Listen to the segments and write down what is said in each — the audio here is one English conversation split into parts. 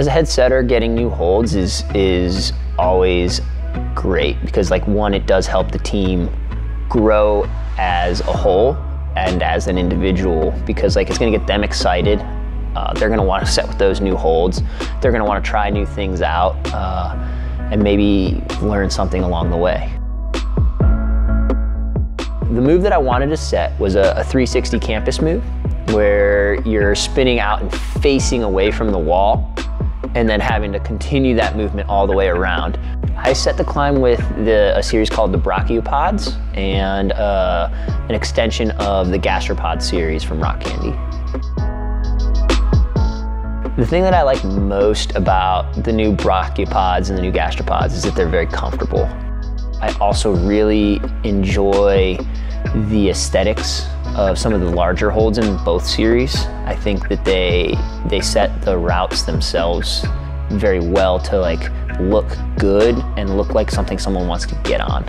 As a head setter, getting new holds is is always great because like one, it does help the team grow as a whole and as an individual because like it's gonna get them excited. Uh, they're gonna want to set with those new holds. They're gonna want to try new things out uh, and maybe learn something along the way. The move that I wanted to set was a, a 360 campus move where you're spinning out and facing away from the wall and then having to continue that movement all the way around. I set the climb with the, a series called the Brachiopods and uh, an extension of the Gastropod series from Rock Candy. The thing that I like most about the new Brachiopods and the new Gastropods is that they're very comfortable. I also really enjoy the aesthetics of some of the larger holds in both series. I think that they they set the routes themselves very well to like look good and look like something someone wants to get on.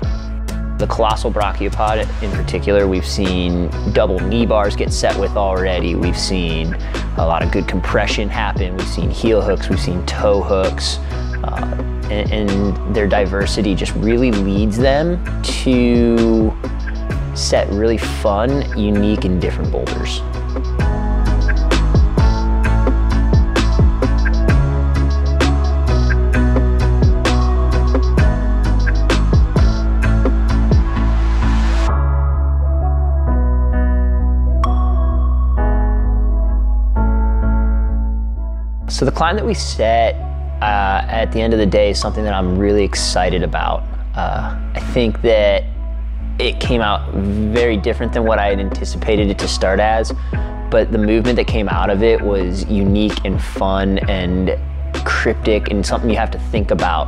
The colossal brachiopod in particular, we've seen double knee bars get set with already. We've seen a lot of good compression happen. We've seen heel hooks, we've seen toe hooks. Uh, and, and their diversity just really leads them to set really fun, unique, and different boulders. So the climb that we set uh, at the end of the day is something that I'm really excited about. Uh, I think that it came out very different than what I had anticipated it to start as, but the movement that came out of it was unique and fun and cryptic and something you have to think about,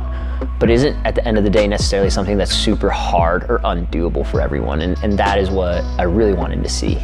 but isn't at the end of the day necessarily something that's super hard or undoable for everyone, and, and that is what I really wanted to see.